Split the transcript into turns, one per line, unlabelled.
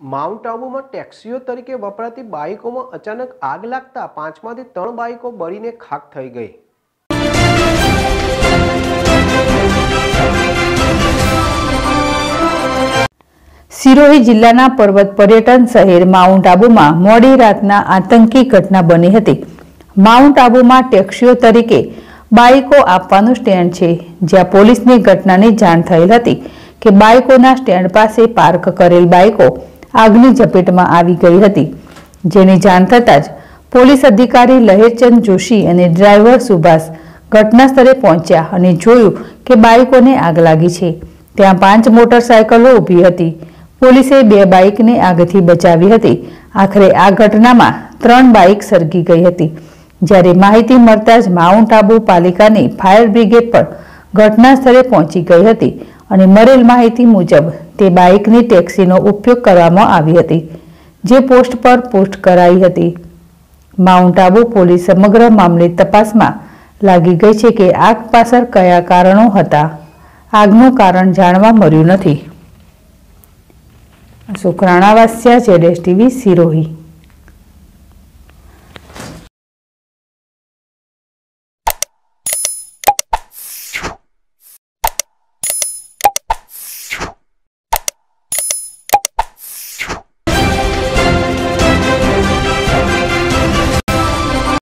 Mount આબુમાં ટેક્સીઓ તરીકે વપરાતી બાઇકોમાં અચાનક આગ લાગતા પાંચમાંથી ત્રણ બાઇકો બળીને ખાક થઈ ગઈ.
સિરોહી જિલ્લાના પર્વત પર્યટન શહેર માઉન્ટ આબુમાં મોડી રાતના આતંકી ઘટના બની હતી. માઉન્ટ આબુમાં ટેક્સીઓ તરીકે બાઇકો આપવાનું સ્ટેન્ડ છે. જ્યાં પોલીસની ઘટનાની જાણ થયેલ હતી કે બાઇકોના સ્ટેન્ડ પાસે પાર્ક કરેલ બાઇકો આગની ઝપેટમાં આવી ગઈ હતી. જેની જાણ થતાં જ પોલીસ અધિકારી લહેરચંદ જોશી અને ડ્રાઈવર સુભાષ ઘટના સ્થળે પહોંચ્યા અને જોયું કે બાઇકોને આગ લાગી છે. ત્યાં પાંચ મોટરસાયકલો ઊભી હતી. પોલીસે બે બાઇકને આગથી બચાવી હતી. આખરે આ ઘટનામાં ત્રણ બાઇક સળગી ગઈ હતી. જ્યારે માહિતી મળતા જ માઉન્ટ આબુ પાલિકાની ફાયર બ્રિગેડ પણ ઘટના સ્થળે પહોંચી ગઈ હતી. અને મળેલ માહિતી મુજબ તે બાઇકની ટેક્સીનો ઉપયોગ કરવામાં આવી હતી, જે પોસ્ટ પર પોસ્ટ કરાઈ હતી. માઉન્ટ આબુ પોલીસ સમગ્ર મામલે તપાસમાં લાગી ગઈ છે કે આગ પાછળ કયા કારણો હતા, આગનું કારણ જાણવા મળ્યું નથી. શુક્રાણા વાસ્યા જેડેશ ટીવી, સિરોહી.